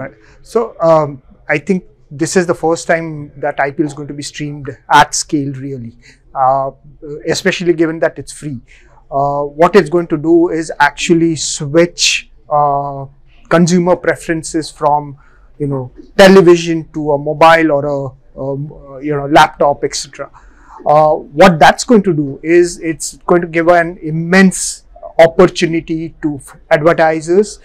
that. So um, I think this is the first time that IPL is going to be streamed at scale, really, uh, especially given that it's free. Uh, what it's going to do is actually switch uh, consumer preferences from you know television to a mobile or a, um, uh, you know laptop, etc. Uh, what that's going to do is it's going to give an immense opportunity to advertisers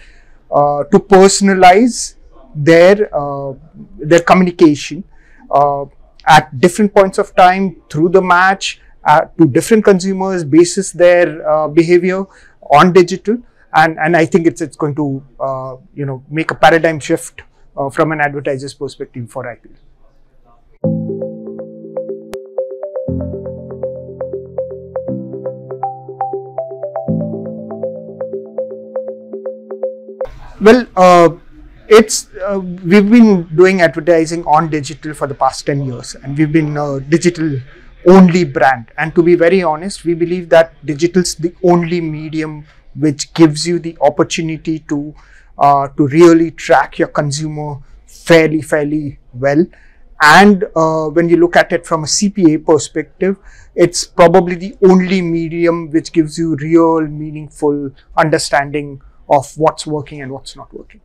uh, to personalize their uh, their communication uh, at different points of time through the match uh, to different consumers basis their behavior on digital and and I think it's it's going to uh, you know make a paradigm shift uh, from an advertiser's perspective for IPL. Well, uh, it's uh, we've been doing advertising on digital for the past 10 years and we've been a digital only brand. And to be very honest we believe that digital's the only medium which gives you the opportunity to uh, to really track your consumer fairly fairly well. And uh, when you look at it from a cpa perspective it's probably the only medium which gives you real meaningful understanding of what's working and what's not working